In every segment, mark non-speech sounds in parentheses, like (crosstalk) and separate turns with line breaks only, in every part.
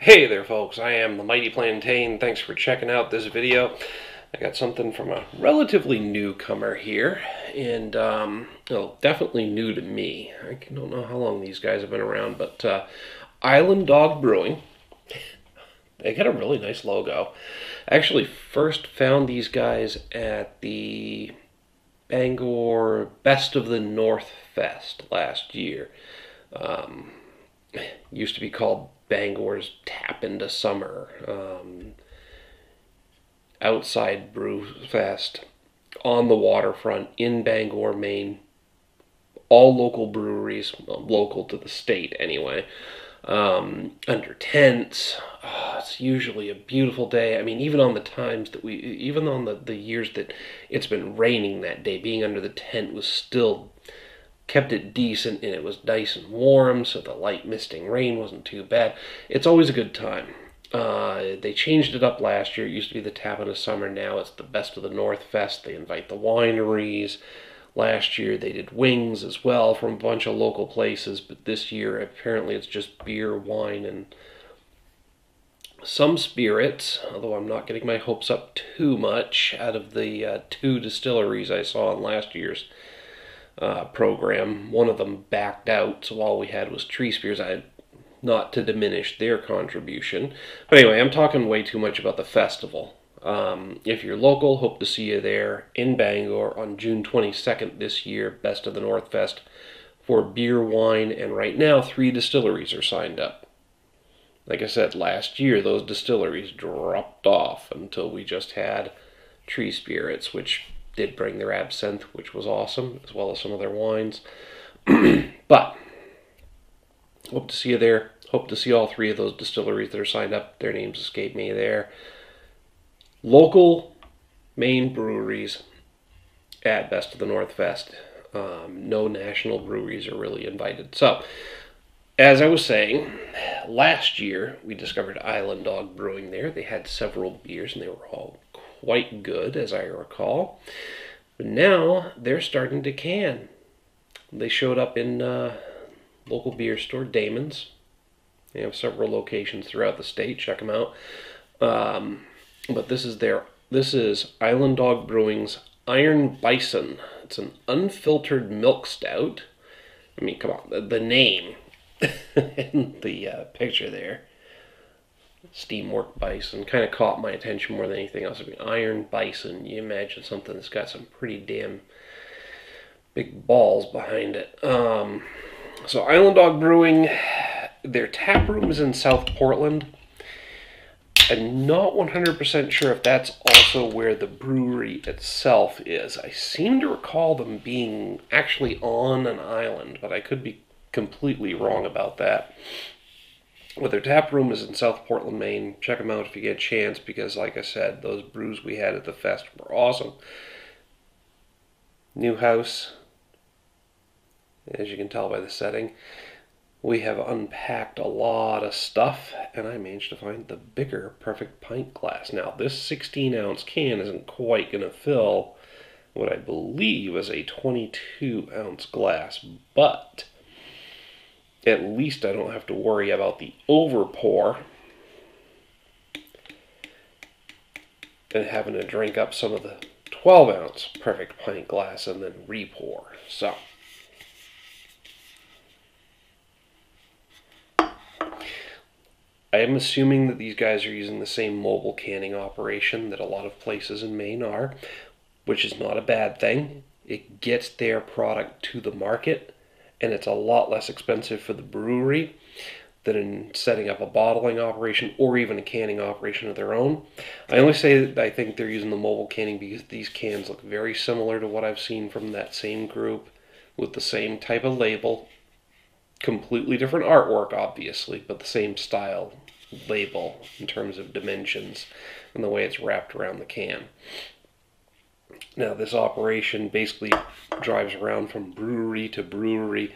Hey there folks, I am the Mighty Plantain. Thanks for checking out this video. I got something from a relatively newcomer here, and um, well, definitely new to me. I don't know how long these guys have been around, but uh, Island Dog Brewing. They got a really nice logo. I actually first found these guys at the Bangor Best of the North Fest last year. Um, used to be called Bangor's Tap into Summer, um, outside brew fest on the waterfront in Bangor, Maine. All local breweries, local to the state anyway, um, under tents. Oh, it's usually a beautiful day. I mean, even on the times that we, even on the, the years that it's been raining that day, being under the tent was still kept it decent and it was nice and warm, so the light misting rain wasn't too bad. It's always a good time. Uh, they changed it up last year. It used to be the in the Summer. Now it's the Best of the North Fest. They invite the wineries. Last year they did wings as well from a bunch of local places, but this year apparently it's just beer, wine, and some spirits, although I'm not getting my hopes up too much out of the uh, two distilleries I saw in last year's uh, program. One of them backed out, so all we had was Tree Spirits. I not to diminish their contribution, but anyway, I'm talking way too much about the festival. Um, if you're local, hope to see you there in Bangor on June 22nd this year, Best of the North Fest for beer, wine, and right now three distilleries are signed up. Like I said, last year those distilleries dropped off until we just had Tree Spirits, which did bring their absinthe, which was awesome, as well as some of their wines. (clears throat) but hope to see you there. Hope to see all three of those distilleries that are signed up. Their names escape me there. Local Maine breweries at Best of the North Fest. Um, no national breweries are really invited. So, as I was saying, last year we discovered Island Dog Brewing there. They had several beers and they were all quite good, as I recall. But now they're starting to can. They showed up in uh, local beer store, Damon's. They have several locations throughout the state. Check them out. Um, but this is their this is Island Dog Brewing's Iron Bison. It's an unfiltered milk stout. I mean, come on, the, the name (laughs) in the uh, picture there steamwork bison kind of caught my attention more than anything else. I mean, iron bison. You imagine something that's got some pretty damn big balls behind it. Um, so Island Dog Brewing, their tap room is in South Portland. I'm not 100% sure if that's also where the brewery itself is. I seem to recall them being actually on an island, but I could be completely wrong about that. But their tap room is in South Portland, Maine. Check them out if you get a chance because, like I said, those brews we had at the fest were awesome. New house, as you can tell by the setting. We have unpacked a lot of stuff, and I managed to find the bigger perfect pint glass. Now, this 16 ounce can isn't quite going to fill what I believe is a 22 ounce glass, but at least I don't have to worry about the overpour and having to drink up some of the 12 ounce perfect pint glass and then re-pour. So I am assuming that these guys are using the same mobile canning operation that a lot of places in Maine are, which is not a bad thing. It gets their product to the market and it's a lot less expensive for the brewery than in setting up a bottling operation or even a canning operation of their own. I only say that I think they're using the mobile canning because these cans look very similar to what I've seen from that same group with the same type of label. Completely different artwork, obviously, but the same style label in terms of dimensions and the way it's wrapped around the can. Now, this operation basically drives around from brewery to brewery,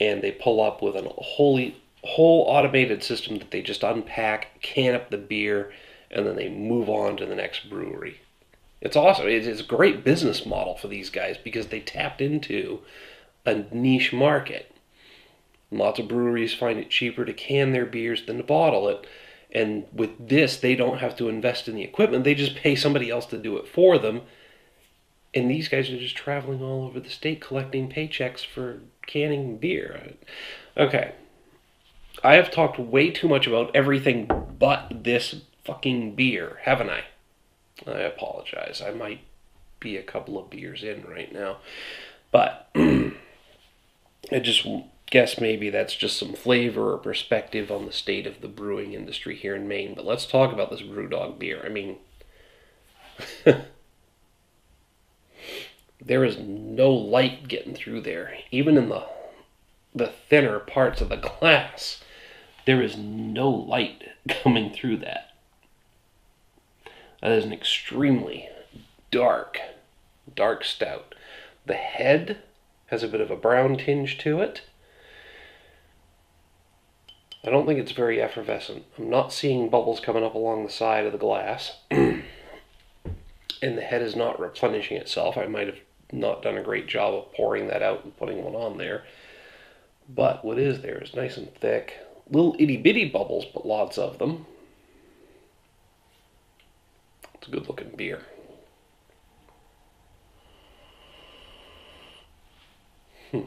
and they pull up with a wholly whole automated system that they just unpack, can up the beer, and then they move on to the next brewery. It's awesome. It's a great business model for these guys because they tapped into a niche market. Lots of breweries find it cheaper to can their beers than to bottle it, And with this, they don't have to invest in the equipment. They just pay somebody else to do it for them. And these guys are just traveling all over the state collecting paychecks for canning beer. Okay. I have talked way too much about everything but this fucking beer, haven't I? I apologize. I might be a couple of beers in right now. But (clears throat) I just guess maybe that's just some flavor or perspective on the state of the brewing industry here in Maine. But let's talk about this Brewdog beer. I mean, (laughs) there is no light getting through there, even in the the thinner parts of the (laughs) glass. There is no light coming through that. That is an extremely dark, dark stout. The head has a bit of a brown tinge to it. I don't think it's very effervescent. I'm not seeing bubbles coming up along the side of the glass. (clears throat) and the head is not replenishing itself. I might have not done a great job of pouring that out and putting one on there. But what is there is nice and thick. Little itty bitty bubbles, but lots of them. It's a good looking beer. Hmm.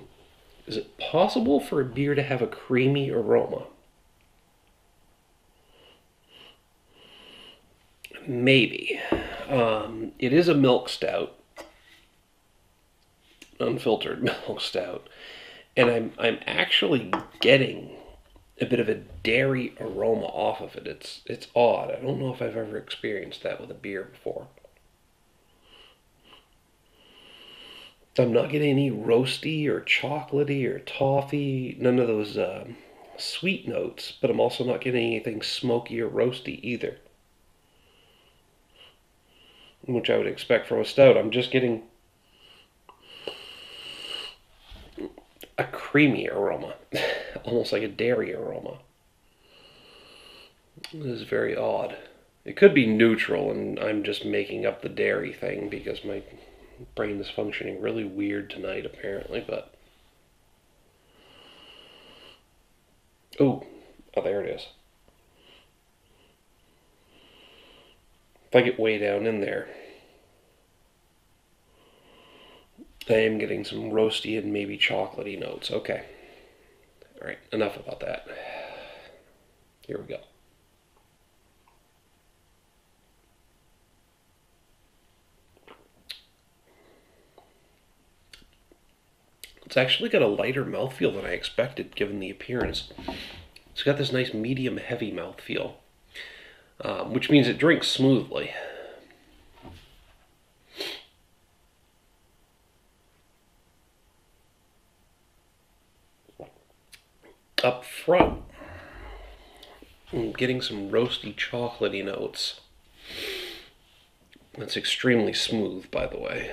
Is it possible for a beer to have a creamy aroma? Maybe. Um, it is a milk stout, unfiltered (laughs) milk stout, and I'm I'm actually getting a bit of a dairy aroma off of it. It's it's odd. I don't know if I've ever experienced that with a beer before. I'm not getting any roasty or chocolatey or toffee, none of those uh, sweet notes, but I'm also not getting anything smoky or roasty either. Which I would expect from a stout. I'm just getting a creamy aroma, (laughs) almost like a dairy aroma. This is very odd. It could be neutral, and I'm just making up the dairy thing because my brain is functioning really weird tonight, apparently, but. Oh, oh, there it is. If I get way down in there, I am getting some roasty and maybe chocolatey notes. Okay. All right, enough about that. Here we go. It's actually got a lighter mouthfeel than I expected given the appearance. It's got this nice medium heavy mouthfeel, um, which means it drinks smoothly. Up front, I'm getting some roasty chocolatey notes. That's extremely smooth, by the way.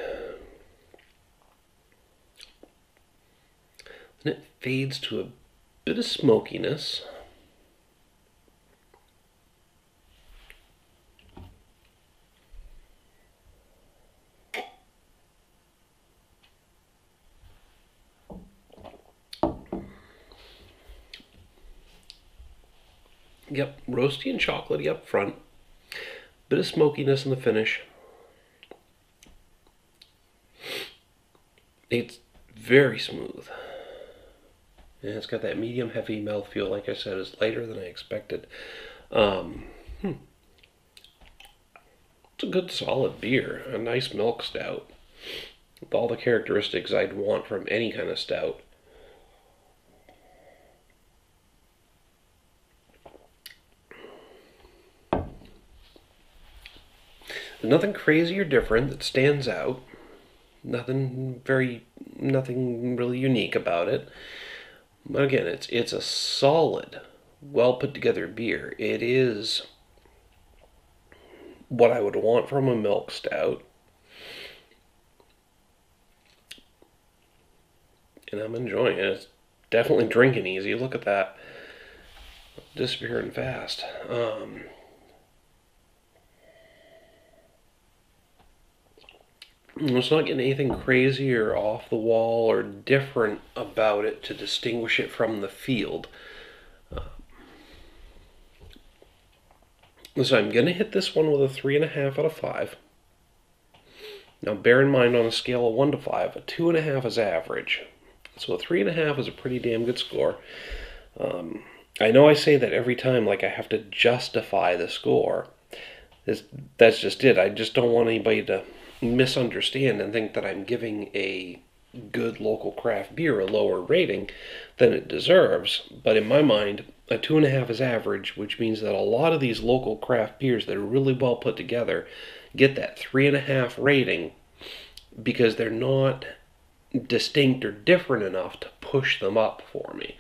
and it fades to a bit of smokiness. Yep, roasty and chocolatey up front. Bit of smokiness in the finish. It's very smooth. And it's got that medium heavy mouthfeel, like I said, it's lighter than I expected. Um, hmm. It's a good solid beer, a nice milk stout. With all the characteristics I'd want from any kind of stout. Nothing crazy or different that stands out. Nothing very, nothing really unique about it. But again, it's it's a solid, well put together beer. It is what I would want from a milk stout. And I'm enjoying it. It's definitely drinking easy. Look at that. Disappearing fast. Um, It's not getting anything crazy or off the wall or different about it to distinguish it from the field. Uh, So I'm going to hit this one with a 3.5 out of 5. Now, bear in mind on a scale of 1 to 5, a 2.5 is average. So a 3.5 is a pretty damn good score. Um, I know I say that every time, like I have to justify the score. It's, that's just it. I just don't want anybody to misunderstand and think that I'm giving a good local craft beer a lower rating than it deserves. But in my mind, a two and a half is average, which means that a lot of these local craft beers that are really well put together get that three and a half rating because they're not distinct or different enough to push them up for me.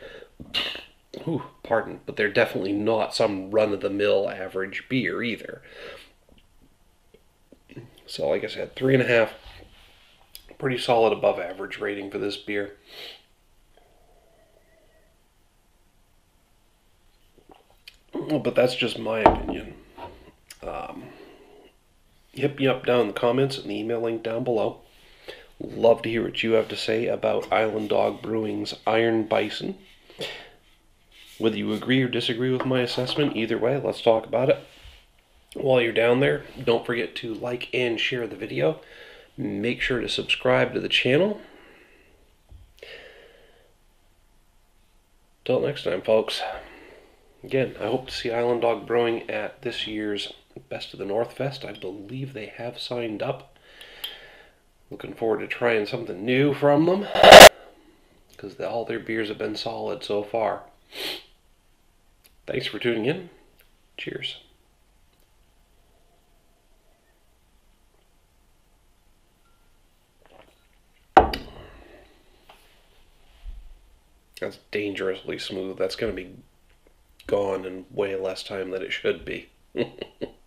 Ooh, pardon, but they're definitely not some run of the mill average beer either. So, like I said, three and a half, pretty solid above average rating for this beer. But that's just my opinion. Um, hit me up down in the comments and the email link down below. Love to hear what you have to say about Island Dog Brewing's Iron Bison. Whether you agree or disagree with my assessment, either way, let's talk about it. While you're down there, don't forget to like and share the video. Make sure to subscribe to the channel. Till next time, folks. Again, I hope to see Island Dog Brewing at this year's Best of the North Fest. I believe they have signed up. Looking forward to trying something new from them because all their beers have been solid so far. Thanks for tuning in. Cheers. That's dangerously smooth. That's going to be gone in way less time than it should be. (laughs)